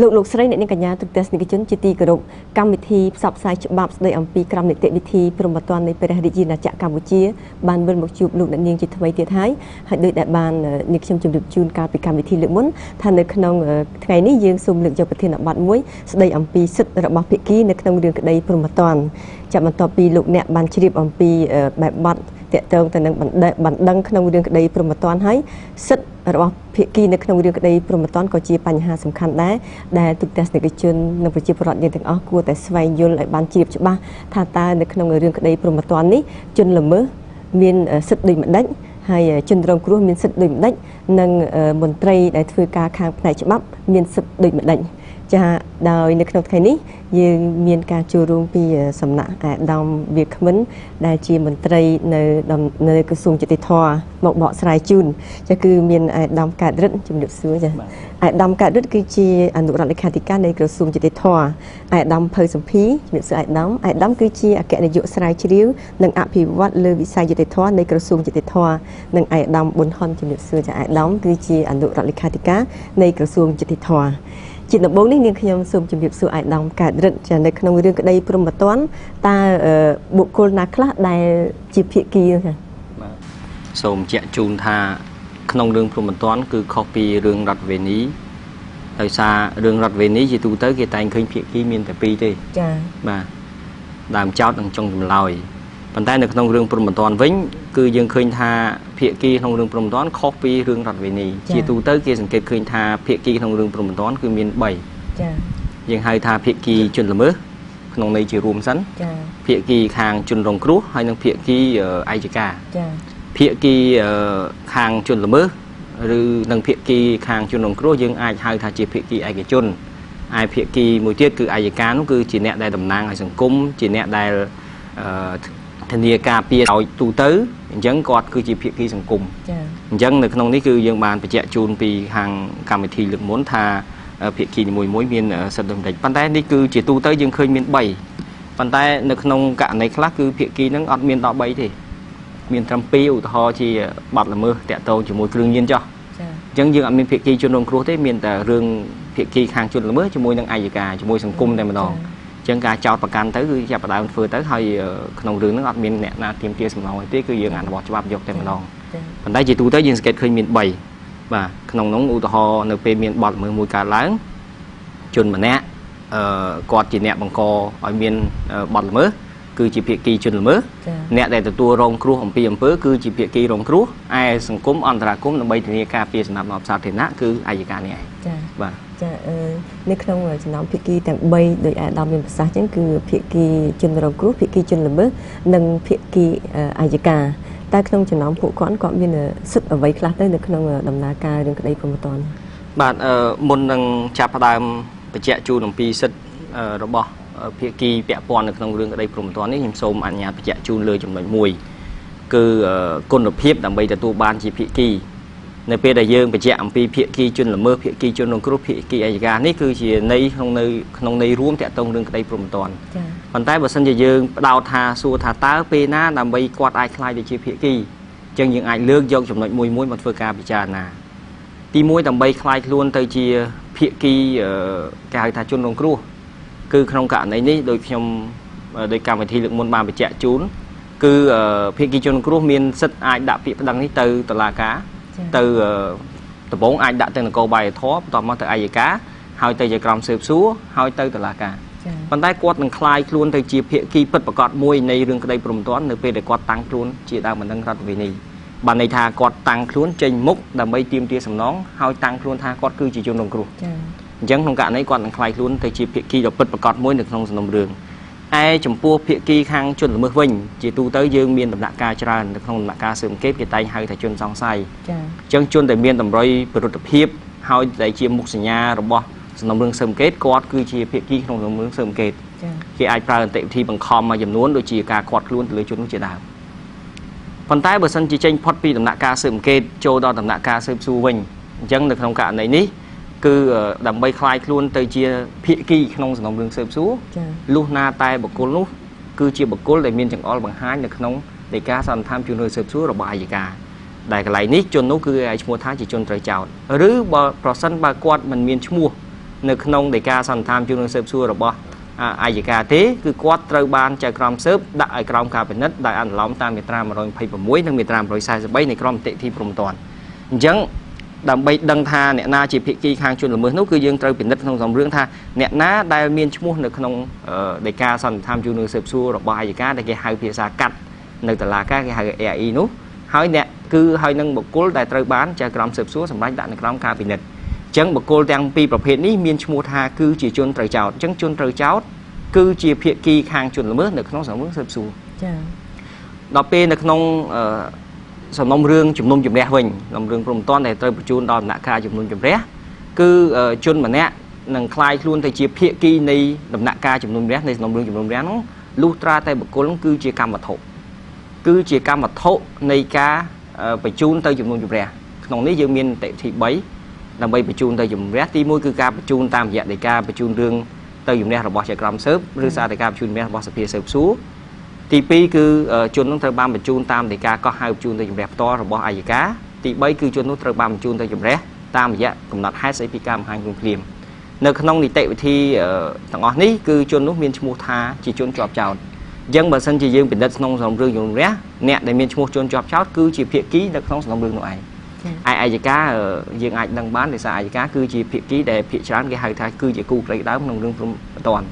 លោកលោកស្រីអ្នកនាងកញ្ញាទុកទស្សនិកជនជាទីគោរពកម្មវិធីផ្សព្វផ្សាយច្បាប់ស្តីអំពីក្រមនីតិវិធីព្រហ្មទណ្ឌនៃព្រះរាជាណាចក្រកម្ពុជាបានវិលមកជួបលោកអ្នកនាងជាថ្មីទៀតហើយហើយដោយដែលបាននាងខ្ញុំជម្រាបជូនកាលពីកម្មវិធីលើកមុនថានៅក្នុងថ្ងៃនេះយើងសូមលើកយកប្រធានបទមួយស្តីអំពីសិទ្ធិរបស់ភាគីនៅក្នុងរឿងក្តីព្រហ្មទណ្ឌចាប់បន្ទាប់ពីលោកអ្នកបានជ្រាបអំពីបែបបទ តកតងទៅនឹងបណ្ដឹងក្នុងរឿងក្តីព្រហ្មទណ្ឌហើយសិទ្ធិរបស់ភាគីនៅក្នុងរឿងក្តីព្រហ្មទណ្ឌក៏ជាបញ្ហាសំខាន់ដែរដែលទូទស្សនិកជននិងប្រជាពលរដ្ឋយើងទាំងអស់គួរតែស្វែងយល់ឲ្យបានជ្រាបច្បាស់ថាតើនៅក្នុងរឿងក្តីព្រហ្មទណ្ឌនេះជនល្មើសមានសិទ្ធិដូចម្ដេចហើយជនរងគ្រោះមានសិទ្ធិដូចម្ដេចនិងមន្ត្រីដែលធ្វើការខាងផ្នែកច្បាប់មានសិទ្ធិដូចម្ដេច ចាដោយនៅក្នុងថ្ងៃនេះយើងមានការចូលរួមពីសំណាក់អាដាមវាគ្មិនដែលជាមន្ត្រីនៅនៅក្រសួងយុតិធម៌មកបកស្រាយជូនចាគឺមានអាដាមកើតរិទ្ធជំរាបសួរចាអាដាមកើតរិទ្ធគឺជាអនុរដ្ឋលេខាធិការនៃក្រសួងយុតិធម៌អាដាមភៅសំភីជំរាបសួរអាដាមអាដាមគឺជាអគ្គនាយកស្រាវជ្រាវនិងអភិវឌ្ឍលើវិស័យយុតិធម៌នៃក្រសួងយុតិធម៌និងអាដាមប៊ុនហុនជំរាបសួរចាអាដាមគឺជាអនុរដ្ឋលេខាធិការនៃក្រសួងយុតិធម៌ ជាដំបូងនេះនាងខ្ញុំសូមជម្រាបសួរអាយដាមកើតរិទ្ធចានៅក្នុងរឿងក្តីព្រមត្តនតើបុគ្គលណាខ្លះដែលជាភាគីចាបាទសូមជាក់ជូនថាក្នុងរឿងព្រមត្តនគឺខុសពីរឿងរដ្ឋវេនីដោយសាររឿងរដ្ឋវេនីជាទូទៅគេតែងឃើញភាគីមានតែពីរទេចាបាទដើមចោតនិងចុងចម្លើយ ប៉ុន្តែនៅក្នុងរឿងព្រំបន្ទាន់វិញគឺយើងឃើញថាភាគីក្នុងរឿងព្រំបន្ទាន់ខុសពីរឿងរដ្ឋវេនីជាទូទៅគេសង្កេតឃើញថាភាគីក្នុងរឿងព្រំបន្ទាន់គឺមាន3ចា៎យើងហៅថាភាគីជនល្មើសក្នុងន័យជារួមសិនចា៎ភាគីខាងជនរងគ្រោះហើយនិងភាគីអាយកាចា៎ភាគីខាងជនល្មើសឬនឹងភាគីខាងជនរងគ្រោះយើងអាចហៅថាជាភាគីឯកជនឯភាគីមួយទៀតគឺអាយកានោះគឺជាអ្នកដែលតំណាងឲ្យសង្គមជាអ្នកដែល ធានាការពារឲ្យទូទៅអញ្ចឹងគាត់គឺជាភាគីសង្គមចា៎អញ្ចឹងនៅក្នុងនេះគឺយើងបានបញ្ជាក់ជូនពីខាងកម្មវិធីលើកមុនថាភាគីនីមួយមួយមានសិទ្ធិដូចម្ដេចប៉ុន្តែនេះគឺជាទូទៅយើងឃើញមាន3ប៉ុន្តែនៅក្នុងករណីខ្លះគឺភាគីហ្នឹងអត់មានដល់3ទេមានត្រឹម2ឧទាហរណ៍ជាបាត់ល្មើសតាក់ទងជាមួយគ្រឿងញៀនចោះអញ្ចឹងយើងអត់មានភាគីជនរងគ្រោះទេមានតែរឿងភាគីខាងជនល្មើសជាមួយនឹងអាយកាជាមួយសង្គមតែម្ដង ចឹងការចោតប្រកាន់ទៅគឺចាប់ផ្ដើមធ្វើទៅហើយក្នុងរឿងហ្នឹងអត់មានអ្នកណាទៀមទាសំណងទេគឺយើងអនុវត្តច្បាប់យកតែម្ដងប៉ុន្តែជាទូទៅយើងសង្កេតឃើញមាន3បាទក្នុងនោះឧទាហរណ៍នៅពេលមានបទល្មើសមួយកើតឡើងជនម្នាក់អឺគាត់ជាអ្នកបង្កឲ្យមានបទល្មើស គឺជាភាគីជនល្មើសអ្នកដែលទទួលរងគ្រោះអំពីអំពើគឺជាភាគីរងគ្រោះឯសង្គមអន្តរាគមន៍ដើម្បីធានាការពារសំណាប់របស់សាធារណៈគឺអាយកានេះឯងចា៎បាទចានៅក្នុងចំណោមភាគីទាំង3ដោយអាដាមមានប្រសាសន៍ចឹងគឺភាគីជនរងគ្រោះភាគីជនល្មើសនិងភាគីអាយកាតែក្នុងចំណោមពួកគាត់គាត់មានសិទ្ធិអ្វីខ្លះទៅនៅក្នុងដំណើរការរឿងក្តីព្រមត្តនបាទមុននឹងចាប់ផ្ដើមបញ្ជាក់ជូនអំពីសិទ្ធិរបស់ ភាគីពាក់ព័ន្ធនៅក្នុងរឿងក្តីព្រមត្តននេះខ្ញុំសូមអនុញ្ញាតបញ្ជាក់ជូនលើចំណុចមួយគឺគុណភាពដើម្បីទទួលបានជាភាគីនៅពេលដែលយើងបញ្ជាក់អំពីភាគីជនល្មើសភាគីជនរងគ្រោះភាគីអัยការនេះគឺជាន័យក្នុងនៅក្នុងន័យរួមតាក់ទងរឿងក្តីព្រមត្តនចា៎ប៉ុន្តែបើសិនជាយើងផ្ដោតថាសួរថាតើពេលណាដើម្បីគាត់អាចខ្លាយទៅជាភាគីអញ្ចឹងយើងអាចលើកយកចំណុចមួយមួយមកធ្វើការពិចារណាទី1ដើម្បីខ្លាយខ្លួនទៅជាភាគីគេហៅថាជនរងគ្រោះ គឺក្នុងករណីនេះដោយខ្ញុំដោយកម្មវិធីលើកមុនបានបញ្ជាក់ជូនគឺភាគីជនគ្រោះមានសិទ្ធិអាចដាក់ពាក្យប្តឹងនេះទៅតុលាការទៅដំបងអាចដាក់ទៅនគរបាលធម៌បន្ទាប់មកទៅអัยការហើយទៅជាក្រុមស៊ើបសួរហើយទៅតុលាការប៉ុន្តែគាត់នឹងคลายខ្លួនទៅជាភាគីពិតប្រកបមួយនៃរឿងក្តីព្រមត្តននៅពេលដែលគាត់តាំងខ្លួនជាដើមបណ្ដឹងរដ្ឋវិន័យបានន័យថាគាត់តាំងខ្លួនចេញមុខដើម្បីទាមទារសំណងហើយតាំងខ្លួនថាគាត់គឺជាជនរងគ្រោះចា៎ អញ្ចឹងក្នុងករណីគាត់នឹងខ្លាយខ្លួនទៅជាភាគីដ៏ពិតប្រាកដមួយនៅក្នុងសំណុំរឿងឯចំពោះភាគីខាងជនល្មើសវិញជាទូទៅយើងមានដំណាក់កាលច្រើននៅក្នុងដំណាក់កាលស៊ើបអង្កេតគេតែងហៅថាជនសង្ស័យចា៎អញ្ចឹងជនដែលមានតម្រុយប្រវត្តិភាពហើយដែលជាមុខសញ្ញារបស់សំណុំរឿងស៊ើបអង្កេតគាត់គឺជាភាគីក្នុងសំណុំរឿងស៊ើបអង្កេតគេអាចប្រើអន្តវិធីបង្ខំមួយចំនួនដូចជាការឃាត់ខ្លួនទៅលើជននោះជាដើមប៉ុន្តែបើសិនជាចេញផុតពីដំណាក់កាលស៊ើបអង្កេតចូលដល់ដំណាក់កាលស៊ើបសួរវិញអញ្ចឹងនៅក្នុងករណីនេះ គឺដើម្បីคลายខ្លួនទៅជាភាគីក្នុងសំណុំរឿងស៊ើបសួរលុះណាតែបុគ្គលនោះគឺជាបុគ្គលដែលមានចង្អុលបង្ហាញនៅក្នុងនៃការសន្និដ្ឋានជំនួយស៊ើបសួររបស់អាយកាដែលកន្លែងនេះជននោះគឺឲ្យឈ្មោះថាជាជនត្រូវចោទឬបើប្រសិនបើគាត់មិនមានឈ្មោះ នៅក្នុងដីកាសន្និដ្ឋានជួននឹងស៊ើបសួររបស់អាយកាទេគឺគាត់ត្រូវបានចៅក្រមស៊ើបដាក់ឲ្យក្រមការពិនិត្យដោយអនុលោមតាមមាត្រា126និងមាត្រា143នៃក្រមនីតិព្រំប្រទានអញ្ចឹង ដើម្បីដឹងថាអ្នកណាជាភិក្ខីខាងជនល្មើសនោះគឺយើងត្រូវពិនិត្យក្នុងសំរឿងថាអ្នកណាដែលមានឈ្មោះនៅក្នុងដីកាសន្និដ្ឋានជួននឹងស៊ើបសួររបស់អាយកាដែលគេហៅភាសាកាត់នៅតុលាការគេហៅ AIE នោះហើយអ្នកគឺហើយនឹងបុគ្គលដែលត្រូវបានចៅក្រមស៊ើបសួរសម្រាប់ដាក់នៅក្រមការពិនិត្យអញ្ចឹងបុគ្គលទាំងពីរប្រភេទនេះមានឈ្មោះថាគឺជាជនត្រូវចោតអញ្ចឹងជនត្រូវចោតគឺជាភាគីខាងជនល្មើសនៅក្នុងសំណុំស៊ើបសួរចា៎ដល់ពេលនៅក្នុង សំណុំរឿងជំនុំជម្រះវិញសំណុំរឿងព្រមតាន់ដែលត្រូវបញ្ជូនដល់ដំណាក់កាលជំនុំជម្រះគឺជនម្នាក់នឹងคลายខ្លួនទៅជាភាគីនៃដំណាក់កាលជំនុំជម្រះនៃសំណុំរឿងជំនុំជម្រះនោះលុះត្រាតែបុគ្គលគឺជាកម្មវត្ថុគឺជាកម្មវត្ថុនៃការបញ្ជូនទៅជំនុំជម្រះក្នុងនេះយើងមានតិធិ3ដើម្បីបញ្ជូនទៅជំនុំជម្រះទី1គឺការបញ្ជូនតាមរយៈនៃការបញ្ជូនរឿងទៅជំនះរបស់ជាក្រមស៊ើបឬសារដីកាបញ្ជូនជំនះរបស់សភាស៊ើបសួរ ទី2គឺជននោះត្រូវបានបញ្ជូនតាមដីកាកោះហៅបញ្ជូនទៅជំនះផ្ទាល់របស់អាយកាទី3គឺជននោះត្រូវបានបញ្ជូនទៅជំនះតាមរយៈកំណត់ហេតុស្អីពីការបង្ហាញខ្លួនភ្លាមនៅក្នុងនីតិវិធីទាំងអស់នេះគឺជននោះមានឈ្មោះថាជាជនជាប់ចោតអញ្ចឹងបើសិនជាយើងពិនិត្យក្នុងសំណុំរឿងជំនះអ្នកដែលមានឈ្មោះជនជាប់ចោតគឺជាភាគីនៅក្នុងសំណុំរឿងនោះឯងឯអាយកាយើងអាចដឹងបានដោយសារអាយកាគឺជាភាគីដែលភាគច្រើនគេហៅថាគឺជាគូក្រីដើមក្នុងរឿងព្រំប្រទាន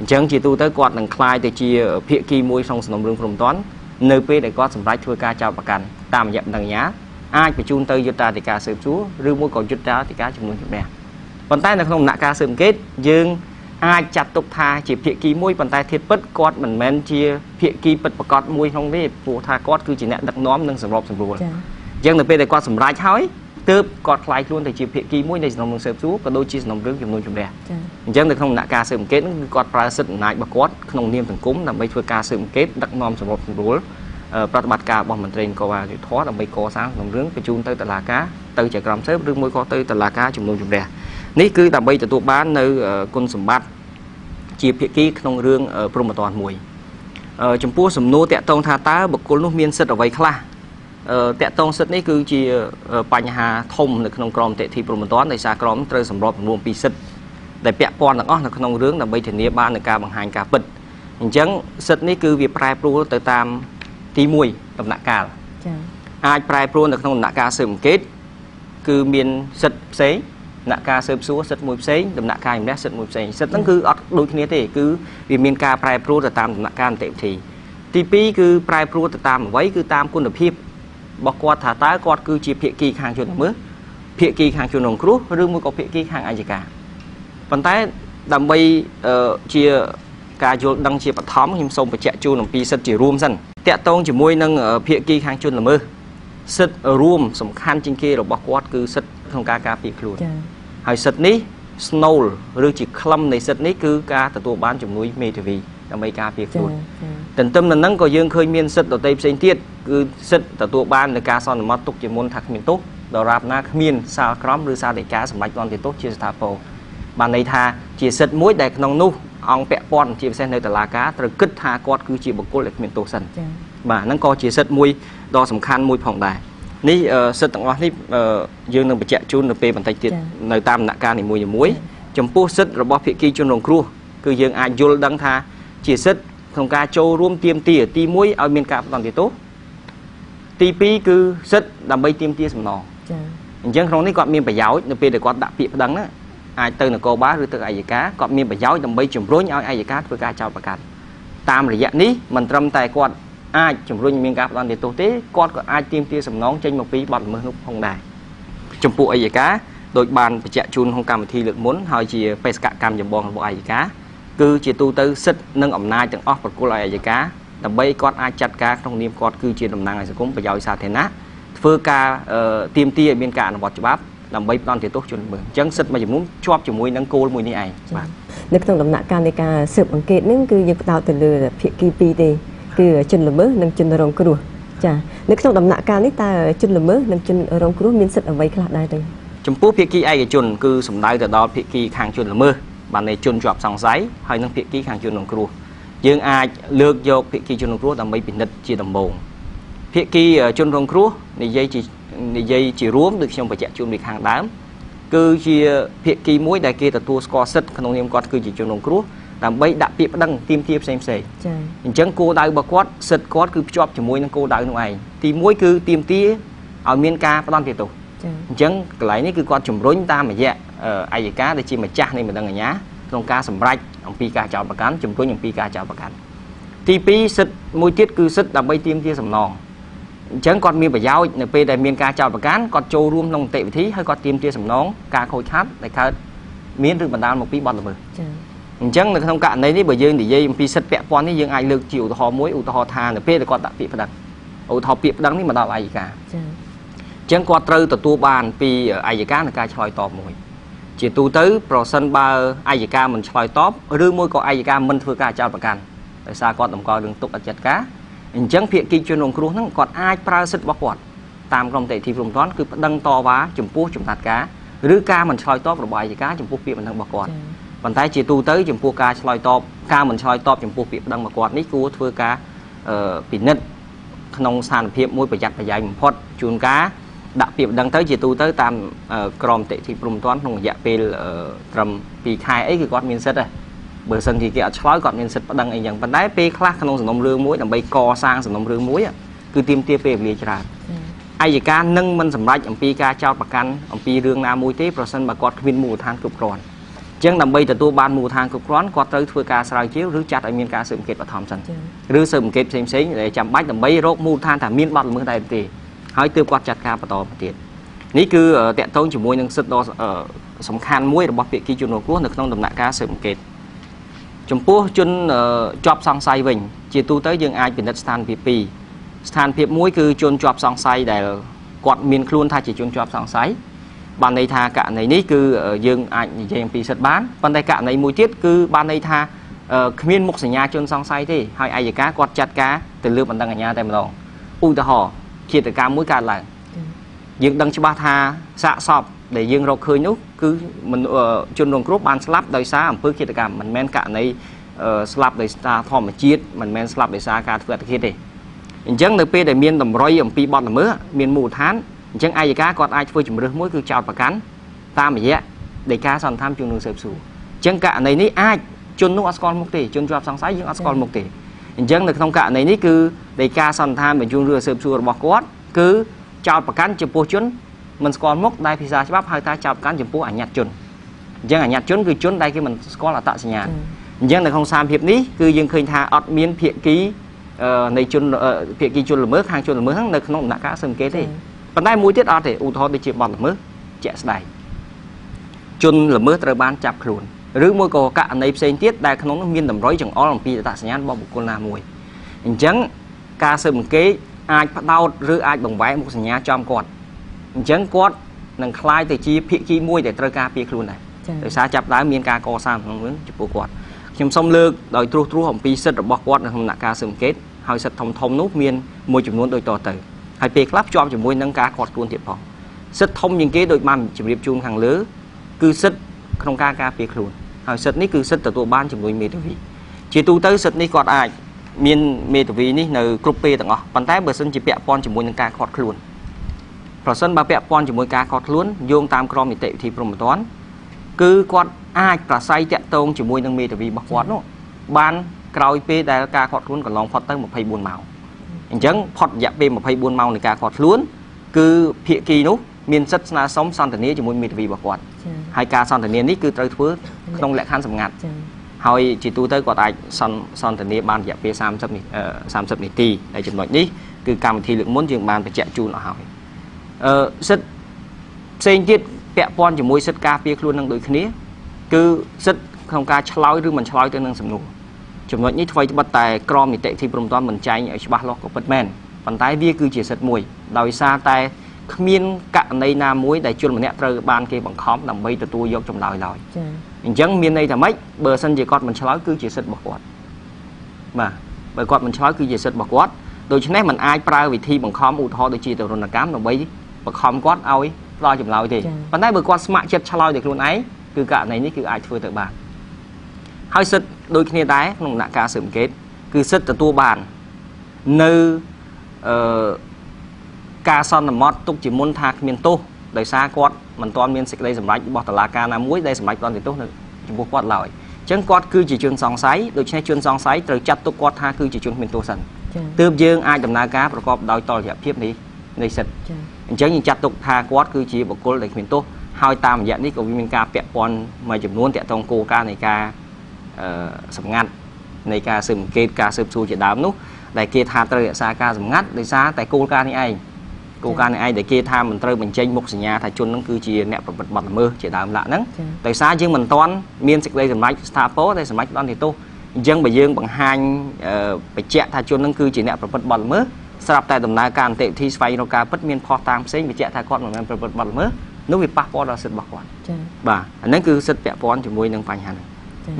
អញ្ចឹងជាទូទៅគាត់នឹងคลายទៅជាភាគីមួយក្នុងសំណុំរឿងព្រំប្រទាននៅពេលដែលគាត់សម្រេចធ្វើការចោទប្រកាន់តាមរយៈបណ្ដឹងអាជ្ញាអាចបញ្ជូនទៅយុត្តាធិការស៊ើបសួរឬមួយក៏យុត្តាធិការជំនួយជំនះប៉ុន្តែនៅក្នុងដំណាក់កាលស៊ើបអង្កេតយើងអាចចាត់ទុកថាជាភាគីមួយប៉ុន្តែធៀបពិតគាត់មិនមែនជាភាគីពិតប្រកបមួយក្នុងទេព្រោះថាគាត់គឺជាអ្នកដឹកនាំនិងសម្របសម្រួលចា៎អញ្ចឹងនៅពេលដែលគាត់សម្រេចហើយ ទើបគាត់ខ្លាយខ្លួនទៅជាភាគីមួយនៃសំណុំរឿងស៊ើបសួរក៏ដូចជាសំណុំរឿងចំនួនជំរះអញ្ចឹងនៅក្នុងដំណាក់កាលស៊ើបអង្កេតគឺគាត់ប្រើសិទ្ធិអំណាចរបស់គាត់ក្នុងនាមសង្គមដើម្បីធ្វើការស៊ើបអង្កេតដឹកនាំសម្របសម្រួលប្រតិបត្តិការរបស់មន្ត្រីនគរបាលយុធធម៌ដើម្បីកសាងសំណុំរឿងបញ្ជូនទៅតុលាការទៅជាក្រុមស៊ើបឬមួយក៏ទៅតុលាការជំនុំជម្រះនេះគឺដើម្បីទទួលបាននៅគុណសម្បត្តិជាភាគីក្នុងរឿងព្រមត្តនមួយចំពោះសំណួរតាក់ទងថាតើបុគ្គលនោះមានសិទ្ធិអ្វីខ្លះ តកតងសិទ្ធិនេះគឺជាបញ្ហាធំនៅក្នុងក្រមតិធិព្រមត្តនដោយសារក្រមត្រូវសម្របសម្រួលពីសិទ្ធិដែលពាក់ព័ន្ធទាំងអស់នៅក្នុងរឿងដើម្បីធានាបាននូវការបង្ហាញការពិតអញ្ចឹងសិទ្ធិនេះគឺវាប្រែប្រួលទៅតាមទី1ដំណាក់កាលចា៎អាចប្រែប្រួលនៅក្នុងដំណាក់កាលស៊ើបអង្កេតគឺមានសិទ្ធិផ្សេងដំណាក់កាលស៊ើបសួរសិទ្ធិមួយផ្សេងដំណាក់កាលជំនះសិទ្ធិមួយផ្សេងសិទ្ធិហ្នឹងគឺអត់ដូចគ្នាទេគឺវាមានការប្រែប្រួលទៅតាមដំណាក់កាលនីតិវិធីទី2គឺប្រែប្រួលទៅតាមអ្វីគឺតាមគុណភាព របស់គាត់ថាតើគាត់គឺជាភាគីខាងជនល្មើសភាគីខាងជនរងគ្រោះឬមួយក៏ភាគីខាងអាយកាប៉ុន្តែដើម្បីជាការយល់ដឹងជាបឋមខ្ញុំសូមបញ្ជាក់ជូនអំពីសិទ្ធិជារួមសិនតាក់ទងជាមួយនឹងភាគីខាងជនល្មើសសិទ្ធិរួមសំខាន់ជាងគេរបស់គាត់គឺសិទ្ធិក្នុងការការពារខ្លួនចា៎ហើយសិទ្ធិនេះ snowll ឬជាក្លឹមនៃសិទ្ធិនេះគឺការទទួលបានជំនួយមេធាវី ដើម្បីការពារខ្លួនទន្ទឹមនឹងហ្នឹងក៏យើងឃើញមានសិទ្ធិដតីផ្សេងទៀតគឺសិទ្ធិទទួលបាននៃការសន្មត់ទុកជាមុនថាគ្មានទោសដរាបណាគ្មានសាលក្រមឬសាលដីកាសម្រាប់ទន្តិទោសជាស្ថាពរបានន័យថាជាសិទ្ធិមួយដែលក្នុងនោះអង្គពាក់ព័ន្ធជាពិសេសនៅតុលាការត្រូវគិតថាគាត់គឺជាបុគ្គលដែលគ្មានទោសសិនចា៎បាទហ្នឹងក៏ជាសិទ្ធិមួយដ៏សំខាន់មួយផងដែរនេះសិទ្ធិទាំងអស់នេះយើងនឹងបញ្ជាក់ជូននៅពេលបន្តិចទៀតនៅតាមដំណាក់កាលនីមួយៗចំពោះសិទ្ធិរបស់ភាគីជនរងគ្រោះគឺយើងអាចយល់ដឹងថា ជាសិទ្ធិក្នុងការចូលរួមទៀមទាទី1ឲ្យមានការផ្ដន់ទោសទី2គឺសិទ្ធិដើម្បីទៀមទាសំណងចា៎អញ្ចឹងក្នុងនេះគាត់មានប្រយោជន៍នៅពេលដែលគាត់ដាក់ពាក្យប្តឹងហ្នឹងអាចទៅនគរបាលឬទៅអัยការគាត់មានប្រយោជន៍ដើម្បីជំរុញឲ្យអัยការធ្វើការចោទប្រកាន់តាមរយៈនេះមិនត្រឹមតែគាត់អាចជំរុញមានការផ្ដន់ទោសទេគាត់ក៏អាចទៀមទាសំណងចេញមកពីបទល្មើសនោះផងដែរចំពោះអัยការដោយបានបញ្ជាក់ជូនក្នុងកម្មវិធីលើកមុនហើយជាបេសកកម្មចម្បងរបស់អัយការ គឺជាទូទៅសិទ្ធិនិងអំណាចទាំងអស់ប្រគល់ឲ្យអัยការដើម្បីគាត់អាចចាត់ការក្នុងនាមគាត់គឺជាតំណាងឲ្យសង្គមប្រយោជន៍សាធារណៈធ្វើការទៀមទាឲ្យមានការអនុវត្តច្បាប់ដើម្បីផ្ដន់ទោសជនល្មើសអញ្ចឹងសិទ្ធិមួយចំនួនជាប់ជាមួយនឹងគោលមួយនេះឯងបាទនៅក្នុងដំណាក់កាលនៃការស៊ើបអង្កេតនេះគឺយើងផ្ដោតទៅលើភាគីពីរទេគឺជនល្មើសនិងជនរងគ្រោះចានៅក្នុងដំណាក់កាលនេះតើជនល្មើសនិងជនរងគ្រោះមានសិទ្ធិអ្វីខ្លះដែរទេចំពោះភាគីឯកជនគឺសំដៅទៅដល់ភាគីខាងជនល្មើស បាននៃជនជាប់សង្ស័យហើយនិងភាគីខាងជនរងគ្រោះយើងអាចលើកយកភាគីជនរងគ្រោះដើម្បីពិនិត្យជាដំបូងភាគីជនរងគ្រោះនិយាយជានិយាយជារួមដូចខ្ញុំបញ្ជាក់ជូនពីខាងដើមគឺជាភាគីមួយដែលគេទទួលស្គាល់សិទ្ធិក្នុងនាមគាត់គឺជាជនរងគ្រោះដើម្បីដាក់ពាក្យប្តឹងទាមទារផ្សេងផ្សេងចា៎អញ្ចឹងគោលដៅរបស់គាត់សិទ្ធិគាត់គឺភ្ជាប់ជាមួយនឹងគោលដៅនោះឯងទី1គឺទាមទារឲ្យមានការផ្តន្ទាទោសចា៎អញ្ចឹងកន្លែងនេះគឺគាត់ជំរុញតាមរយៈ អัยការដែលជាម្ចាស់នៃបណ្ដឹងអាជ្ញាក្នុងការសម្រេចអំពីការចោទប្រកាន់ជំរុញអំពីការចោទប្រកាន់ទី2សិទ្ធិមួយទៀតគឺសិទ្ធិដើម្បីទាមទារសំណងអញ្ចឹងគាត់មានប្រយោជន៍នៅពេលដែលមានការចោទប្រកាន់គាត់ចូលរួមក្នុងនីតិវិធីហើយគាត់ទាមទារសំណងការខូចខាតដែលកើតមានឬបណ្ដាលមកពីបទល្មើសចា៎អញ្ចឹងនៅក្នុងករណីនេះបើយើងនិយាយអំពីសិទ្ធិពាក់ព័ន្ធនេះយើងអាចលើកជាឧទាហរណ៍មួយឧទាហរណ៍ថានៅពេលដែលគាត់ដាក់ពាក្យប្តឹងឧទាហរណ៍ពាក្យប្តឹងនេះមកដល់អាយកាចា៎អញ្ចឹងគាត់ត្រូវទទួលបានពីអាយកានឹងការឆ្លើយតបមួយ ជាទូទៅប្រសិនបើអាយកាមិនឆ្លើយតបឬមួយក៏អាយកាមិនធ្វើការចោទប្រកាន់ដោយសារគាត់តម្កល់រឿងទុកអចិន្ត្រការអញ្ចឹងភាគីជនរងគ្រោះហ្នឹងគាត់អាចប្រើសិទ្ធិរបស់គាត់តាមក្រមតេទីព្រំទាន់គឺប្តឹងតវ៉ាចំពោះចំណាត់ការឬការមិនឆ្លើយតបរបស់អាយកាចំពោះពាក្យបណ្ដឹងរបស់គាត់ប៉ុន្តែជាទូទៅចំពោះការឆ្លើយតបការមិនឆ្លើយតបចំពោះពាក្យប្តឹងរបស់គាត់នេះគួរធ្វើការពិនិត្យក្នុងស្ថានភាពមួយប្រយ័ត្នប្រយែងបំផុតជួនកាល ដាក់ពាក្យបណ្ដឹងទៅជាទូទៅតាមក្រមតិទីព្រំទាន់ក្នុងរយៈពេលត្រឹម2ខែអីគឺគាត់មានសិទ្ធិដែរបើសិនជាគេអត់ឆ្លើយគាត់មានសិទ្ធិប្តឹងអីយ៉ាងប៉ុន្តែពេលខ្លះក្នុងសំណុំរឿងមួយដើម្បីកសាងសំណុំរឿងមួយគឺទាមទារពេលវេលាច្រើនអัยការនឹងមិនសម្រេចអំពីការចោទប្រកាន់អំពីរឿងណាមួយទេប្រសិនបើគាត់គ្មានមូលដ្ឋានគ្រប់គ្រាន់អញ្ចឹងដើម្បីទទួលបានមូលដ្ឋានគ្រប់គ្រាន់គាត់ត្រូវធ្វើការស្រាវជ្រាវឬចាត់ឲ្យមានការស៊ើបអង្កេតបឋមសិនឬស៊ើបអង្កេតផ្សេងផ្សេងដែលចាំបាច់ដើម្បីរកមូលដ្ឋានថាមានបាត់ល្មើសដែរទេ ហើយទើបគាត់ចាត់ការបន្តទៅទៀតនេះគឺតកតងជាមួយនឹងសិទ្ធិដ៏សំខាន់មួយរបស់ភាគីជនរងគ្រោះនៅក្នុងដំណាក់កាលស៊ើបអង្កេតចំពោះជនជាប់សង្ស័យវិញ ជាទូទៅយើងអាចពិនិត្យស្ថានភាពពីរស្ថានភាពមួយគឺជនជាប់សង្ស័យដែលគាត់មានខ្លួនថាជាជនជាប់សង្ស័យបានន័យថាករណីនេះគឺយើងអាចនិយាយអំពីសិទ្ធិបានប៉ុន្តែករណីមួយទៀតគឺបានន័យថាគ្មានមុខសញ្ញាជនសង្ស័យទេហើយអัยការគាត់ចាត់ការទៅលើបណ្ដឹងអាជ្ញាតែម្ដងឧទាហរណ៍ ឃាតកម្មមួយកើតឡើងយើងដឹងច្បាស់ថាសាកសពដែលយើងរកឃើញនោះគឺជនរងគ្រោះបានស្លាប់ដោយសារអំពើឃាតកម្មមិនមែនករណីស្លាប់ដោយសារធម្មជាតិមិនមែនស្លាប់ដោយសារការធ្វើអត្តឃាតទេអញ្ចឹងនៅពេលដែលមានតម្រុយអំពីបទល្មើសមានមូលដ្ឋានអញ្ចឹងអាយកាគាត់អាចធ្វើជំរឿសមួយគឺចោតប្រកាន់តាមរយៈដីកាសន្និដ្ឋានជំនួសស៊ើបសួរអញ្ចឹងករណីនេះអាចជននោះអត់ស្គាល់មុខទេជនជាប់សង្ស័យយើងអត់ស្គាល់មុខទេ អញ្ចឹងនៅក្នុងករណីនេះគឺដីកាសន្និដ្ឋានបញ្ជូនរឿងស៊ើបសួររបស់គាត់គឺចោតប្រកាន់ចំពោះជនមិនស្គាល់មុខដែលភាសាច្បាប់ហៅថាចោតប្រកាន់ចំពោះអញ្ញត្តិជនអញ្ចឹងអញ្ញត្តិជនគឺជនដែលគេមិនស្គាល់អត្តសញ្ញាណអញ្ចឹងនៅក្នុងសាមភាពនេះគឺយើងឃើញថាអត់មានភាគីនៃជនភាគីជនល្មើសខាងជនល្មើសហ្នឹងនៅក្នុងដំណាក់កាលសង្កេតទេប៉ុន្តែមួយទៀតអត់ទេឧទាហរណ៍ដូចជាបទល្មើសជាក់ស្ដែងជនល្មើសត្រូវបានចាប់ខ្លួន ឬមួយក៏ករណីផ្សេងទៀតដែលក្នុងនោះមានតម្រុយចង្អុលអំពីអត្តសញ្ញាណរបស់បុគ្គលណាមួយអញ្ចឹងការស៊ើបអង្កេតអាចផ្ដោតឬអាចបង្វែរមុខសញ្ញាចំគាត់អញ្ចឹងគាត់នឹងคล้ายទៅជាភាគីមួយដែលត្រូវការពារខ្លួនដែរដោយសារចាប់ដើមមានការកសាងក្នុងរឿងចំពោះគាត់ខ្ញុំសូមលើកដោយត្រួសត្រាសអំពីសិទ្ធិរបស់គាត់នៅក្នុងដំណាក់កាលស៊ើបអង្កេតហើយសិទ្ធិធំធំនោះមានមួយចំនួនដូចតទៅហើយពេលខ្លះភ្ជាប់ជាមួយនឹងការខាត់ខ្លួនទៀតផងសិទ្ធិធំជាងគេដូចបានជម្រាបជូនខាងលើគឺសិទ្ធិ ក្នុងការការពារខ្លួនហើយសិទ្ធិនេះគឺសិទ្ធិទទួលបានជំនួយមេធាវីជាទូទៅសិទ្ធិនេះគាត់អាចមានមេធាវីនេះនៅគ្រប់ពេលទាំងអស់ប៉ុន្តែបើសិនជាពាក់ព័ន្ធជាមួយនឹងការខាត់ខ្លួនប្រសិនបើពាក់ព័ន្ធជាមួយការខាត់ខ្លួនយោងតាមក្រមនីតិវិធីព្រហ្មទណ្ឌគឺគាត់អាចប្រស័យតាក់ទងជាមួយនឹងមេធាវីរបស់គាត់នោះបានក្រោយពេលដែលការខាត់ខ្លួនកន្លងផុតទៅ24ម៉ោងអញ្ចឹងផុតរយៈពេល24ម៉ោងនៃការខាត់ខ្លួនគឺភាគីនោះ មានសិទ្ធិស្នើសុំសន្ទនាជាមួយមេធាវីរបស់គាត់ហើយការសន្ទនានេះគឺត្រូវធ្វើក្នុងលក្ខខណ្ឌសម្ងាត់ហើយជាទូទៅគាត់អាចសន្សន្ទនាបានរយៈពេល30នាទី30នាទីហើយចំណុចនេះគឺកម្មវិធីលើកមុនយើងបានបញ្ជាក់ជូនអស់ហើយអឺសិទ្ធផ្សេងទៀតពាក់ព័ន្ធជាមួយសិទ្ធការពារខ្លួននឹងដូចគ្នា គឺសិទ្ធក្នុងការឆ្លើយឬមិនឆ្លើយទៅនឹងសំណួរចំណុចនេះថ្មីត្បិតតែក្រមនីតិវិធីព្រមតាន់មិនចែងឲ្យច្បាស់លាស់ក៏ពិតមែនប៉ុន្តែវាគឺជាសិទ្ធមួយដោយសារតែ គ្មានករណីណាមួយដែលជនម្នាក់ត្រូវបានគេបង្ខំដើម្បីទទួលយកចម្លើយឡើយចា៎អញ្ចឹងមានន័យថាម៉េចបើសិនជាគាត់មិនឆ្លើយគឺជាសិទ្ធិរបស់គាត់បាទបើគាត់មិនឆ្លើយគឺជាសិទ្ធិរបស់គាត់ដូច្នេះมันអាចប្រើវិធីបង្ខំឧទាហរណ៍ដូចជាទរណកម្មដើម្បីបង្ខំគាត់ឲ្យផ្ដល់ចម្លើយទេប៉ុន្តែបើគាត់ស្ម័គ្រចិត្តឆ្លើយដោយខ្លួនឯងគឺករណីនេះគឺអាចធ្វើទៅបានហើយសិទ្ធិដូចគ្នាដែរក្នុងដំណាក់កាលស៊ើបអង្កេតគឺសិទ្ធិទទួលបាននៅអឺ ការសន្មត់ទុកជាមុនថាគ្មានទោសដោយសារគាត់មិនទាន់មានសេចក្តីសម្រេចរបស់តុលាការណាមួយដែលសម្រេចផ្តន្ទាទោសនៅចំពោះគាត់ឡើយអញ្ចឹងគាត់គឺជាជនសង្ស័យដូច្នេះជនសង្ស័យត្រូវចាត់ទុកគាត់ថាគឺជាជនគ្មានទោសសិនទើបយើងអាចដំណើរការប្រកបដោយតលយៈភាពនេះនៃសិទ្ធិអញ្ចឹងយើងចាត់ទុកថាគាត់គឺជាបុគ្គលដែលគ្មានទោសហើយតាមរយៈនេះក៏មានការពាក់ព័ន្ធមួយចំនួនតាក់ទងគោលការណ៍នៃការអឺសម្ងាត់នៃការស៊ើបអង្កេតការស៊ើបសួរជាដើមនោះដែលគេថាត្រូវរក្សាការសម្ងាត់ដោយសារតែគោលការណ៍នេះឯង គោលការណ៍នេះឯងដែលគេថាមិនត្រូវបញ្ចេញមុខសញ្ញាថាជននឹងគឺជាអ្នកប្រព្រឹត្តបទល្មើសជាដើមឡាក់ហ្នឹងដោយសារយើងមិនទាន់មានសេចក្តីសម្រេចស្ថាពរតែសម្រេចផ្ដន្ទាទោសអញ្ចឹងបើយើងបង្ហាញបញ្ជាក់ថាជននឹងគឺជាអ្នកប្រព្រឹត្តបទល្មើសស្រាប់តែដំណើរការអន្តរវិធីស្វែងរកការពិតមានផុសតាមផ្សេងបញ្ជាក់ថាគាត់មិនមែនប្រព្រឹត្តបទល្មើសនោះវាប៉ះពាល់ដល់សិទ្ធិរបស់គាត់ចា៎បាទអាហ្នឹងគឺសិទ្ធិពាក់ព័ន្ធជាមួយនឹងបញ្ហាហ្នឹង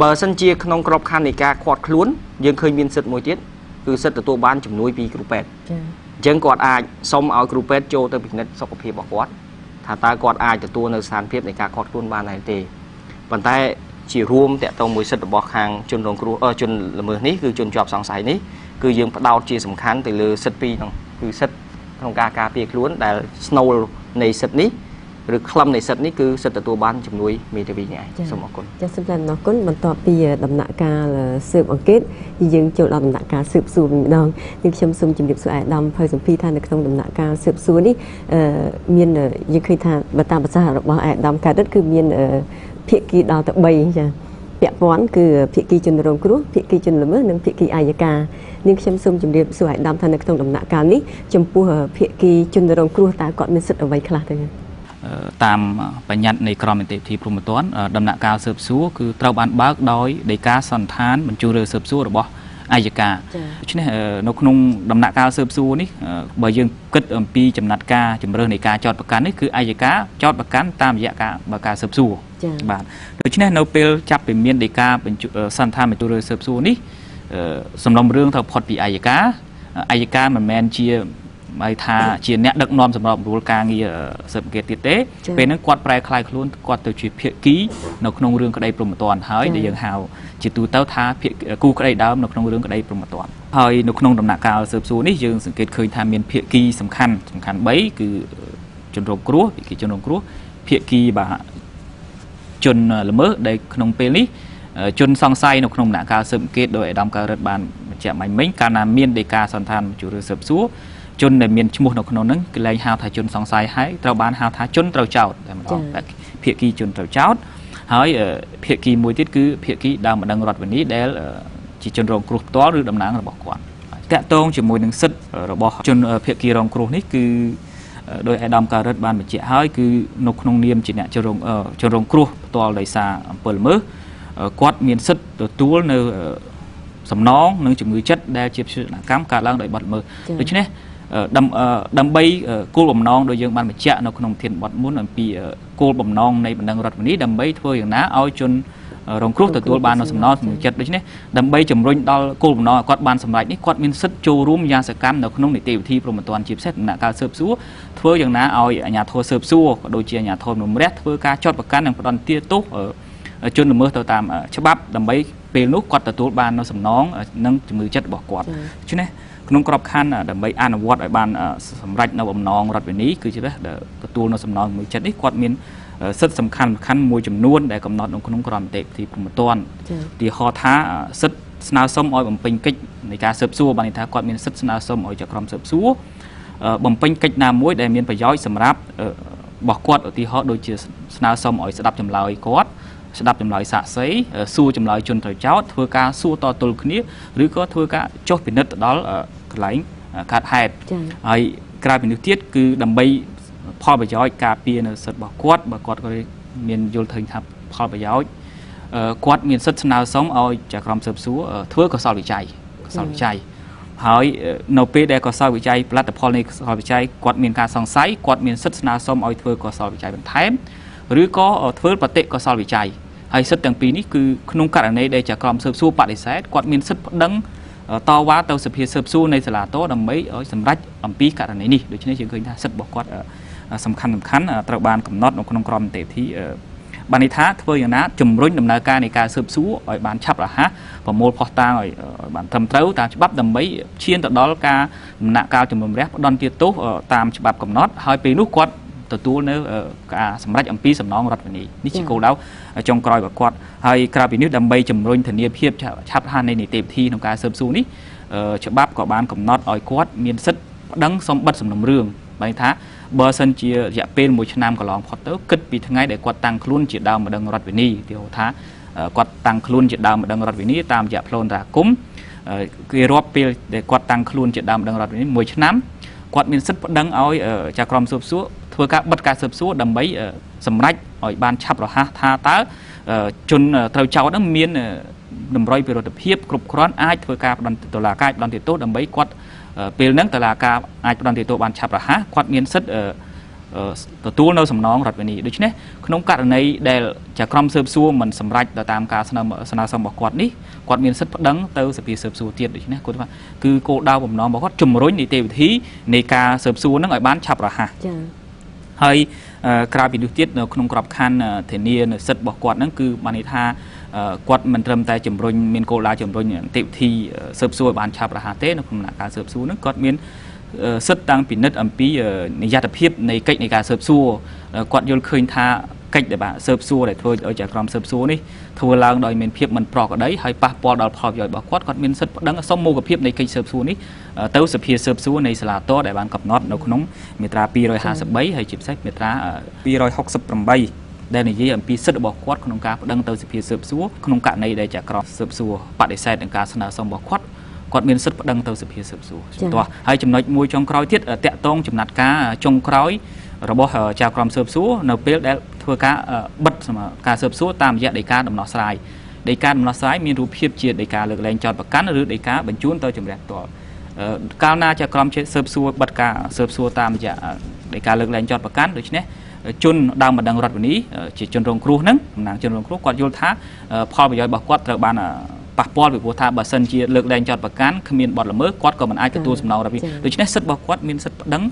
បើសិនជាក្នុងក្របខ័ណ្ឌនៃការខាត់ខ្លួនយើងឃើញមានសិទ្ធិមួយទៀតគឺសិទ្ធិទទួលបានជំនួយពីគ្រូពេទ្យចា៎ អញ្ចឹងគាត់អាចសុំឲ្យគ្រូពេទ្យចូលទៅពិនិត្យសុខភាពរបស់គាត់ថាតើគាត់អាចទទួលនៅស្ថានភាពនៃការខាត់ខ្លួនបានដែរទេប៉ុន្តែជារួមតកតងមួយសិទ្ធិរបស់ខាងជនរងគ្រោះអឺជនល្មើសនេះគឺជនជាប់សង្ស័យនេះគឺយើងផ្ដោតជាសំខាន់ទៅលើសិទ្ធិពីរហ្នឹងគឺសិទ្ធិក្នុងការការពារខ្លួនដែលស្នូលនៃសិទ្ធិនេះ ឬខ្លឹមនៃសិទ្ធិនេះគឺសិទ្ធិទទួលបានជំនួយមេធាវីនេះឯងសូមអរគុណចាសសូមអរគុណបន្ទាប់ពីដំណាក់កាលស៊ើបអង្កេតយើងចូលដល់ដំណាក់កាលស៊ើបសួរវិញម្ដងនេះខ្ញុំសូមជម្រាបសួរអាយដាមភៅសម្ភារថានៅក្នុងដំណាក់កាលស៊ើបសួរនេះមានយើងឃើញថាបើតាមប្រសាសន៍របស់អាយដាមកើតគឺមានភាគីដល់ទៅ3ចាពាក់ព័ន្ធគឺភាគីជនរងគ្រោះភាគីជនល្មើសនិងភាគីអាយកានាងខ្ញុំសូមជម្រាបសួរអាយដាមថានៅក្នុងដំណាក់កាលនេះចំពោះភាគីជនរងគ្រោះតើគាត់មានសិទ្ធិអ្វីខ្លះទៅ តាមបញ្ញត្តិនៃក្រមនីតិវិធីព្រហ្មទណ្ឌដំណាក់កាលស៊ើបសួរគឺត្រូវបានបើកដោយដីកាសន្តានបញ្ជូនរឿងស៊ើបសួររបស់អាយកាដូច្នេះនៅក្នុងដំណាក់កាលស៊ើបសួរនេះបើយើងគិតអំពីចំណាត់ការជំរើសនៃការចោតប្រកាន់នេះគឺអាយកាចោតប្រកាន់តាមរយៈការបើការស៊ើបសួរបាទដូច្នេះនៅពេលចាប់ពីមានដីកាបញ្ជូសន្តានបញ្ជូនរឿងស៊ើបសួរនេះសំឡំរឿងត្រូវផុតពីអាយកាអាយកាមិនមែនជា ហើយថាជាអ្នកដឹកនាំសម្រាប់រួលការងារសិទ្ធិគេទៀតទេពេលហ្នឹងគាត់ប្រែคลายខ្លួនគាត់ទៅជាភាគីនៅក្នុងរឿងក្តីព្រមត្តនហើយដែលយើងហៅជាទូទៅថាគូក្តីដើមនៅក្នុងរឿងក្តីព្រមត្តនហើយនៅក្នុងដំណាក់កាលស៊ើបសួរនេះយើងសង្កេតឃើញថាមានភាគីសំខាន់សំខាន់3គឺជនរងគ្រោះភាគីជនរងគ្រោះភាគីបាទជនល្មើសដែលក្នុងពេលនេះជនសង្ស័យនៅក្នុងដំណាក់កាលស៊ើបអង្កេតដោយអាដាមកើតរិទ្ធបានបញ្ជាក់មិញមិញកាលណាមានដីកាសន្តានជួរស៊ើបសួរ ជនដែលមានឈ្មោះនៅក្នុងហ្នឹងគឺលែងហៅថាជនសង្ស័យហើយត្រូវបានហៅថាជនត្រូវចោតតែម្ដងភាគីជនត្រូវចោតហើយភាគីមួយទៀតគឺភាគីដើមម្ដងរដ្ឋវិនីដែលជាជនរងគ្រោះផ្ទាល់ឬតំណាងរបស់គាត់តកតងជាមួយនឹងសិទ្ធិរបស់ជនភាគីរងគ្រោះនេះគឺដោយអាដាមការ៉ិតបានបញ្ជាក់ហើយគឺនៅក្នុងនាមជាអ្នកជនរងជនរងគ្រោះផ្ទាល់ដោយសារអំពើល្មើសគាត់មានសិទ្ធិទទួលនៅសំណងនិងជំងឺចិត្តដែលជាព្យាកម្មកើតឡើងដោយបាត់ល្មើសដូច្នេះ ដើម្បីគោលបំណងដោយយើងបានបញ្ជាក់នៅក្នុងធានបទមុនអំពីគោលបំណងនៃបណ្ដឹងរដ្ឋវិន័យដើម្បីធ្វើយ៉ាងណាឲ្យជនរងគ្រោះទទួលបាននៅសំណងសម្រាប់ចិត្តដូច្នេះដើម្បីជំរុញដល់គោលបំណងឲ្យគាត់បានសម្រេចនេះគាត់មានសិទ្ធិចូលរួមយ៉ាងសកម្មនៅក្នុងនីតិវិធីប្រមត្តនជាពិសេសដំណាក់កាលស៊ើបសួរធ្វើយ៉ាងណាឲ្យអាជ្ញាធរស៊ើបសួរក៏ដូចជាអាជ្ញាធរនំរះធ្វើការចាត់ប្រកាន់និងផ្ដន្ទាទោសជនល្មើសទៅតាមច្បាប់ដើម្បីពេលនោះគាត់ទទួលបាននៅសំណងនិងជំនឿចិត្តរបស់គាត់ដូច្នេះ ក្នុងក្របខ័ណ្ឌដើម្បីអនុវត្តឲ្យបានសម្រេចនៅបំណងរដ្ឋវិន័យគឺជាទទួលនៅសំណងមួយចិត្តនេះគាត់មានសិទ្ធិសំខាន់សំខាន់មួយចំនួនដែលកំណត់នៅក្នុងក្រមនីតិវិធីព្រមត្តនទីហោថាសិទ្ធិស្នើសុំឲ្យបំពេញកិច្ចនៃការស៊ើបសួរបានន័យថាគាត់មានសិទ្ធិស្នើសុំឲ្យចក្រមស៊ើបសួរបំពេញកិច្ចណាមួយដែលមានប្រយោជន៍សម្រាប់របស់គាត់ឧទាហរណ៍ដូចជាស្នើសុំឲ្យស្ដាប់ចម្លើយគាត់ស្ដាប់ចម្លើយសាកសីសួរចម្លើយជនត្រូវចោទធ្វើការសួរតទល់គ្នាឬក៏ធ្វើការចុះពិនិត្យទៅដល់ កន្លែងកាត់ហេតុហើយក្រៅពីនេះទៀតគឺដើម្បីផលប្រយោជន៍ការពារនៅសិទ្ធិរបស់គាត់បើគាត់ក៏មានយល់ឃើញថាផលប្រយោជន៍គាត់មានសិទ្ធិស្នើសុំឲ្យចក្រមស៊ើបសួរធ្វើកសលវិច័យកសលវិច័យហើយនៅពេលដែលកសលវិច័យផលិតផលនៃកសលវិច័យគាត់មានការសង្ស័យគាត់មានសិទ្ធិស្នើសុំឲ្យធ្វើកសលវិច័យបន្ថែមឬក៏ធ្វើបតិកសលវិច័យហើយសិទ្ធិទាំងពីរនេះគឺក្នុងករណីដែលចក្រមស៊ើបសួរបដិសេធគាត់មានសិទ្ធិប្តឹង តវ៉ាទៅសភាស៊ើបសួរនៃសាលាតោដើម្បីឲ្យសម្រេចអំពីករណីនេះដូច្នេះយើងឃើញថាសិទ្ធិរបស់គាត់សំខាន់សំខាន់ត្រូវបានកំណត់នៅក្នុងក្រមនីតិវិធីបានន័យថាធ្វើយ៉ាងណាជំរុញដំណើរការនៃការស៊ើបសួរឲ្យបានឆាប់រហ័សប្រមូលផុសតាងឲ្យបានត្រឹមត្រូវតាមច្បាប់ដើម្បីឈានទៅដល់ការដំណាក់កាលជំនុំរះផ្ដន់ទាទោសតាមច្បាប់កំណត់ហើយពេលនោះគាត់ ទទួលនៅការសម្រេចអំពីសំណងរដ្ឋវិន័យនេះជាគោលដៅចុងក្រោយរបស់គាត់ហើយក្រៅពីនេះដើម្បីជំរុញធានាភាពឆាប់រហ័សនៃនីតិវិធីក្នុងការស៊ើបសួរនេះច្បាប់ក៏បានកំណត់ឲ្យគាត់មានសិទ្ធិប្តឹងសំបិតសំណុំរឿងបែរថាបើសិនជារយៈពេល1ឆ្នាំកន្លងផុតទៅគិតពីថ្ងៃដែលគាត់តាំងខ្លួនជាដើមម្ដងរដ្ឋវិន័យទីថាគាត់តាំងខ្លួនជាដើមម្ដងរដ្ឋវិន័យតាមរយៈផ្លូវរាគមគេរាប់ពេលដែលគាត់តាំងខ្លួនជាដើមម្ដងរដ្ឋវិន័យ1ឆ្នាំគាត់មានសិទ្ធិប្តឹងឲ្យចាក្រមស៊ើបសួរ ធ្វើការបិទការស៊ើបសួរដើម្បីសម្រេចឲ្យបានឆាប់រហ័សថាតើជនត្រូវចោទនឹងមានតម្រុយពីរដ្ឋភាពគ្រប់គ្រាន់អាចធ្វើការផ្ដន់តុលាការផ្ដន់ទោសដើម្បីគាត់ពេលហ្នឹងតឡាការអាចផ្ដន់ទោសបានឆាប់រហ័សគាត់មានសិទ្ធិទទួលនៅសំណងរដ្ឋវិន័យដូច្នេះក្នុងករណីដែលជាក្រុមស៊ើបសួរមិនសម្រេចទៅតាមការស្នើស្នើសុំរបស់គាត់នេះគាត់មានសិទ្ធិប្តឹងទៅសភាស៊ើបសួរទៀតដូច្នេះគាត់ថាគឺគោលដៅបំណងរបស់គាត់ជំរុញនីតិវិធីនៃការស៊ើបសួរនឹងឲ្យបានឆាប់រហ័សចា៎ ហើយក្រៅពីនេះទៀតនៅក្នុងក្របខ័ណ្ឌធានានៅសិទ្ធិរបស់គាត់ហ្នឹងគឺបានន័យថាគាត់មិនត្រឹមតែជំរុញមានគោលដៅជំរុញនីតិវិធីស៊ើបសួរបានឆាប់រហ័សទេនៅក្នុងដំណាក់កាលស៊ើបសួរហ្នឹងគាត់មានសិទ្ធតាំងពិនិត្យអំពីនិយត្តភាពនៃកិច្ចនៃការស៊ើបសួរគាត់យល់ឃើញថាកិច្ចដែលបាទស៊ើបសួរដែលធ្វើឲ្យជាក្រុមស៊ើបសួរនេះ ធ្វើឡើងដោយមានភាពមិនប្រក្រតីហើយប៉ះពាល់ដល់ផលប្រយោជន៍របស់គាត់គាត់មានសិទ្ធិប្តឹងសុំមូលភាពនៃកិច្ចស៊ើបសួរនេះទៅសភាស៊ើបសួរនៃសាលាតដែលបានកំណត់នៅក្នុងមាត្រា253ហើយជាពិសេសមាត្រា268ដែលនិយាយអំពីសិទ្ធិរបស់គាត់ក្នុងការប្តឹងទៅសភាស៊ើបសួរក្នុងករណីដែលចក្រស៊ើបសួរបដិសេធនឹងការស្នើសុំរបស់គាត់គាត់មានសិទ្ធិប្តឹងទៅសភាស៊ើបសួរជំទាស់ហើយចំណុចមួយចុងក្រោយទៀតតាក់ទងចំណាត់ការចុងក្រោយរបស់ចៅក្រមស៊ើបសួរនៅពេលដែល ធ្វើការបិទការស៊ើបសួរតាមរយៈដីកាដំណោះស្រាយដីកាដំណោះស្រាយមានរូបភាពជាដីកាលើកលែងចោតប្រកាន់ឬដីកាបញ្ជូនទៅជំរះផ្ទាល់កាលណាចៅក្រមស៊ើបសួរបិទការស៊ើបសួរតាមរយៈដីកាលើកលែងចោតប្រកាន់ដូច្នេះជនដើមបណ្ដឹងរដ្ឋវិនីជាជនរងគ្រោះហ្នឹងតំណាងជនរងគ្រោះគាត់យល់ថាផលប្រយោជន៍របស់គាត់ត្រូវបាន ប៉ះពាល់ពីព្រោះថាបើសិនជាលើកលែងចោតប្រកាន់គ្មានបទល្មើសគាត់ក៏មិនអាចទទួលសំណងរបស់ដូច្នេះសិទ្ធិរបស់គាត់មានសិទ្ធិប្តឹង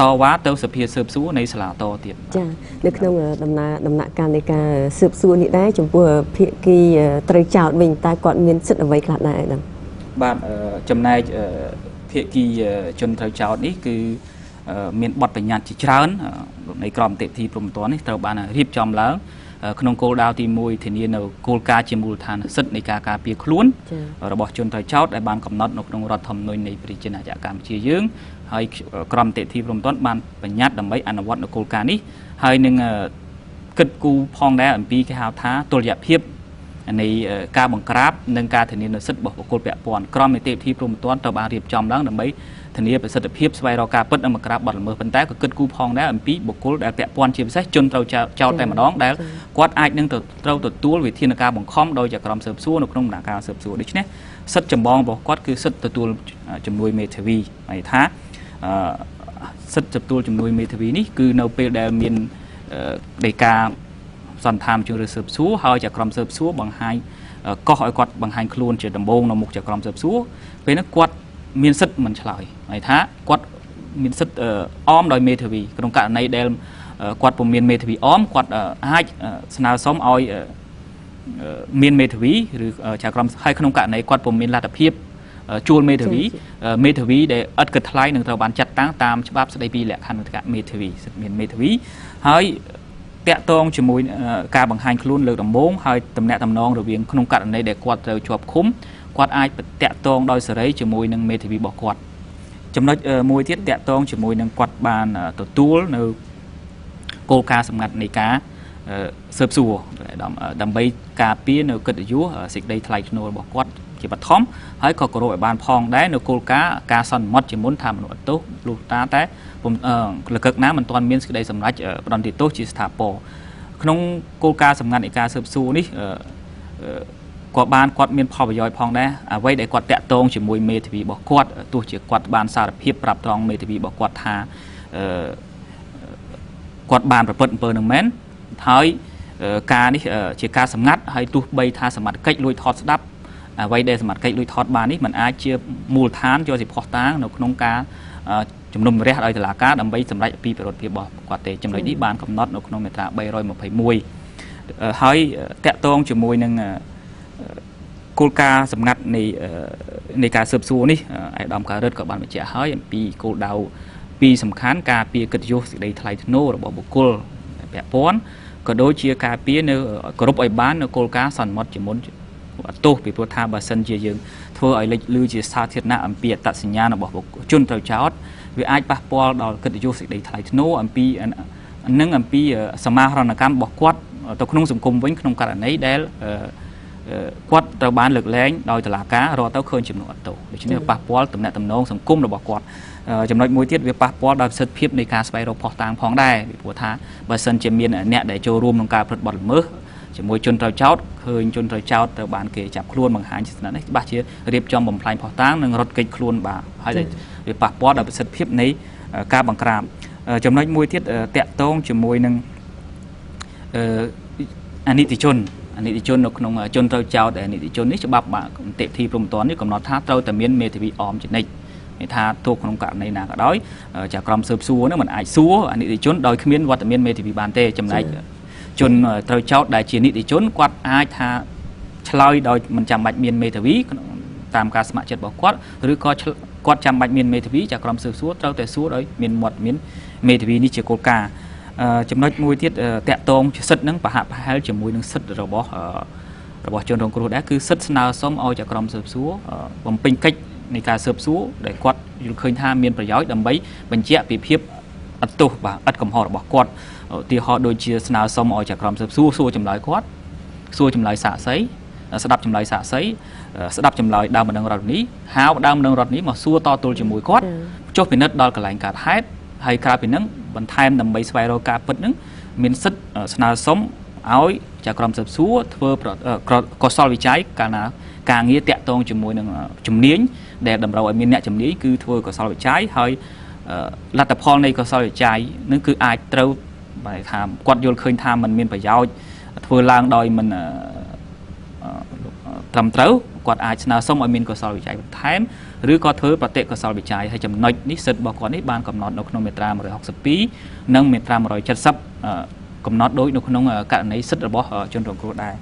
តវ៉ាទៅសភាស៊ើបសួរនៃសាលាតទៀតចានៅក្នុងដំណើរដំណាក់កាលនៃការស៊ើបសួរនេះដែរចំពោះភាគីត្រូវចោតវិញតើគាត់មានសិទ្ធិអ្វីខ្លះដែរដឹងបាទចំណែកភាគីជនត្រូវចោតនេះគឺមានបទបញ្ញត្តិជាច្រើននៃក្រមតិវិធីព្រំប្រទាននេះត្រូវបានរៀបចំឡើង ក្នុងគោលដៅទី1ធានានៅគោលការណ៍ជាមូលដ្ឋានសិទ្ធិនៃការការពារខ្លួនរបស់ជនត្រូវចោទដែលបានកំណត់នៅក្នុងរដ្ឋធម្មនុញ្ញនៃប្រជាណាចក្រកម្ពុជាយើងហើយក្រមតិធីព្រមតនបានបញ្ញត្តិដើម្បីអនុវត្តនៅគោលការណ៍នេះហើយនឹងគិតគូរផងដែរអំពីគេហៅថាតុល្យភាពនៃការបង្ក្រាបនិងការធានានូវសិទ្ធិរបស់បុគ្គលពាក់ព័ន្ធក្រមនីតិវិធីព្រមតនត្រូវបានរៀបចំឡើងដើម្បី ធានាប្រសិទ្ធភាពស្វែងរកការពិតនិងបង្ក្រាបបទល្មើសប៉ុន្តែក៏គិតគូរផងដែរអំពីបុគ្គលដែលពាក់ព័ន្ធជាពិសេសជនត្រូវចោទតែម្ដងដែលគាត់អាចនឹងត្រូវទទួលវិធានការបង្ខំដោយជាក្រុមស៊ើបសួរនៅក្នុងដំណាក់កាលស៊ើបសួរដូច្នេះសិទ្ធិចម្បងរបស់គាត់គឺសិទ្ធិទទួលជំនួយមេធាវីហើយថាសិទ្ធិទទួលជំនួយមេធាវីនេះគឺនៅពេលដែលមានដីកាសន្តានជួយស៊ើបសួរហើយជាក្រុមស៊ើបសួរបង្ហាញកោះឲ្យគាត់បង្ហាញខ្លួនជាដំបូងនៅមុខជាក្រុមស៊ើបសួរពេលនោះគាត់ មានសិទ្ធិមិនឆ្លើយហើយថាគាត់មានសិទ្ធិអមដោយមេធាវីក្នុងករណីដែលគាត់ពុំមានមេធាវីអមគាត់អាចស្នើសុំឲ្យមានមេធាវីឬចៅក្រមហើយក្នុងករណីគាត់ពុំមានលទ្ធភាពជួលមេធាវីមេធាវីដែលឥតគិតថ្លៃនឹងត្រូវបានចាត់តាំងតាមច្បាប់ស្តីពីលក្ខខណ្ឌនៃមេធាវីសិទ្ធិមានមេធាវីហើយតាក់ទងជាមួយការបង្ហាញខ្លួនលើកដំបូងហើយតំណាក់តំណងរវាងក្នុងករណីដែលគាត់ត្រូវជាប់ឃុំ គាត់អាចតាក់ទងដោយសេរីជាមួយនឹងមេធាវីរបស់គាត់ចំណុចមួយទៀតតាក់ទងជាមួយនឹងគាត់បានទទួលនៅគោលការណ៍សម្ងាត់នៃការស៊ើបសួរដើម្បីការពារនៅកិត្តិយសសេចក្តីថ្លៃថ្នូររបស់គាត់ជាបឋមហើយក៏គោរពឲ្យបានផងដែរនៅគោលការណ៍ការសន្មត់ជាមុនថាមនុស្សអត់ទោសលុះតាតែលកឹកណាមិនទាន់មានសេចក្តីសម្រេចផ្ដន្ទាទោសជាស្ថាពរក្នុងគោលការណ៍សម្ងាត់នៃការស៊ើបសួរនេះ ក៏បានគាត់មានផលប្រយោជន៍ផងដែរអ្វីដែលគាត់តាក់ទងជាមួយមេធាវីរបស់គាត់ទោះជាគាត់បានសារភាពប្រាប់ត្រង់មេធាវីរបស់គាត់ថាអឺគាត់បានប្រព្រឹត្តអំពើនឹងមែនហើយការនេះជាការសម្ងាត់ហើយទោះបីថាសមត្ថកិច្ចលួចថតស្ដាប់អ្វីដែលសមត្ថកិច្ចលួចថតបាននេះมันអាចជាមូលដ្ឋានយកសិផោះតាងនៅក្នុងការជំនុំរះដោយតុលាការដើម្បីសម្រេចពីប្រវត្តិភាពរបស់គាត់ទេចំណុចនេះបានកំណត់នៅក្នុងមាត្រា321ហើយតកតងជាមួយនឹង គោលការណ៍សម្ងាត់នៃនៃការស៊ើបសួរនេះអាយដាមការ៉ិតក៏បានបញ្ជាក់ហើយអំពីគោលដៅពីរសំខាន់ការពារកិត្តិយសសេចក្តីថ្លៃថ្នូររបស់បុគ្គលពាក់ព័ន្ធក៏ដូចជាការពារនៅគ្រប់ឲ្យបាននៅគោលការណ៍សន្មត់ជាមុនទោសពីព្រោះថាបើសិនជាយើងធ្វើឲ្យលេចលឺជាសាធារណៈអំពីអត្តសញ្ញាណរបស់ជនត្រូវចោតវាអាចប៉ះពាល់ដល់កិត្តិយសសេចក្តីថ្លៃថ្នូរអំពីនឹងអំពីសមាហរណកម្មរបស់គាត់ទៅក្នុងសង្គមវិញក្នុងករណីដែល គាត់ត្រូវបានលើកលែងដោយតុលាការរកទៅឃើញចំនួនអត់ទោសដូច្នេះប៉ះពាល់ទំនាក់ទំនងសង្គមរបស់គាត់ចំណុចមួយទៀតវាប៉ះពាល់ដល់ប្រសិទ្ធភាពនៃការស្វែងរកផុសតាងផងដែរពីព្រោះថាបើសិនជាមានអ្នកដែលចូលរួមក្នុងការប្រព្រឹត្តបទល្មើសជាមួយជនត្រូវចោតឃើញជនត្រូវចោតទៅបានគេចាប់ខ្លួនបង្ហាញជាស្និទ្ធនេះច្បាស់ជារៀបចំបំផ្លាញផុសតាងនិងរត់គេចខ្លួនបាទហើយវាប៉ះពាល់ដល់ប្រសិទ្ធភាពនៃការបង្ក្រាបចំណុចមួយទៀតតកតងជាមួយនឹងអនិតិជនអ និតិជននៅក្នុងជនត្រូវចោតអនិតិជននេះច្បាប់បាទនីតិវិធីព្រំតននេះកំណត់ថាត្រូវតែមានមេធាវីអមចនិចមានថាទោះក្នុងករណីណាក៏ដោយចាក្រមស៊ើបសួរនឹងមិនអាចសួរអនិតិជនដោយគ្មានវត្តមានមេធាវីបានទេចំណែកជនត្រូវចោតដែលជានិតិជនគាត់អាចថាឆ្លើយដោយមិនចាំបាច់មានមេធាវីតាមការស្ម័គ្រចិត្តរបស់គាត់ឬក៏គាត់ចាំបាច់មានមេធាវីចាក្រមស៊ើបសួរត្រូវតែសួរដោយមានមាត់មានមេធាវីនេះជាគោលការណ៍ ចំណុចមួយទៀតតាក់ទងសិទ្ធិនឹងប្រហាក់ប្រហែលជាមួយនឹងសិទ្ធិរបស់របស់ជនរងគ្រោះដែរគឺសិទ្ធិស្នើសុំឲ្យចក្រមស៊ើបសួរបំពេញកិច្ចនៃការស៊ើបសួរដែលគាត់យល់ឃើញថាមានប្រយោជន៍ដើម្បីបញ្ជាក់ពីភាពអត់ទោសបាទឥតកំហុសរបស់គាត់ឧទាហរណ៍ដូចជាស្នើសុំឲ្យចក្រមស៊ើបសួរសួរចម្លើយគាត់សួរចម្លើយសាកសីស្ដាប់ចម្លើយសាកសីស្ដាប់ចម្លើយដើមបណ្ដឹងរដ្ឋនេះហៅដើមបណ្ដឹងរដ្ឋនេះមកសួរតទល់ជាមួយគាត់ចុះពិនិត្យដល់កន្លែងកើតហេតុ ហើយក្រៅពីនឹងបន្ថែមដើម្បីស្វែងរកការពិតនឹងមានសិទ្ធស្នើសុំឲ្យចាក្រមស៊ើបសួរធ្វើកុសលវិច័យកាលណាការងារតាក់ទងជាមួយនឹងជំនាញដែលតម្រូវឲ្យមានអ្នកជំនាញគឺធ្វើកុសលវិច័យហើយលទ្ធផលនៃកុសលវិច័យនឹងគឺអាចត្រូវបែរថាគាត់យល់ឃើញថាมันមានប្រយោជន៍ធ្វើឡើងដោយមិនត្រឹមត្រូវគាត់អាចស្នើសុំឲ្យមានកុសលវិច័យបន្ថែម ឬក៏ធ្វើប្រតិកុសលវិច័យហើយចំណុចនេះសិទ្ធិរបស់គាត់នេះបានកំណត់នៅក្នុងមាត្រា162និងមាត្រា170កំណត់ដូចនៅក្នុងករណីសិទ្ធិរបស់ជនរងគ្រោះដែរ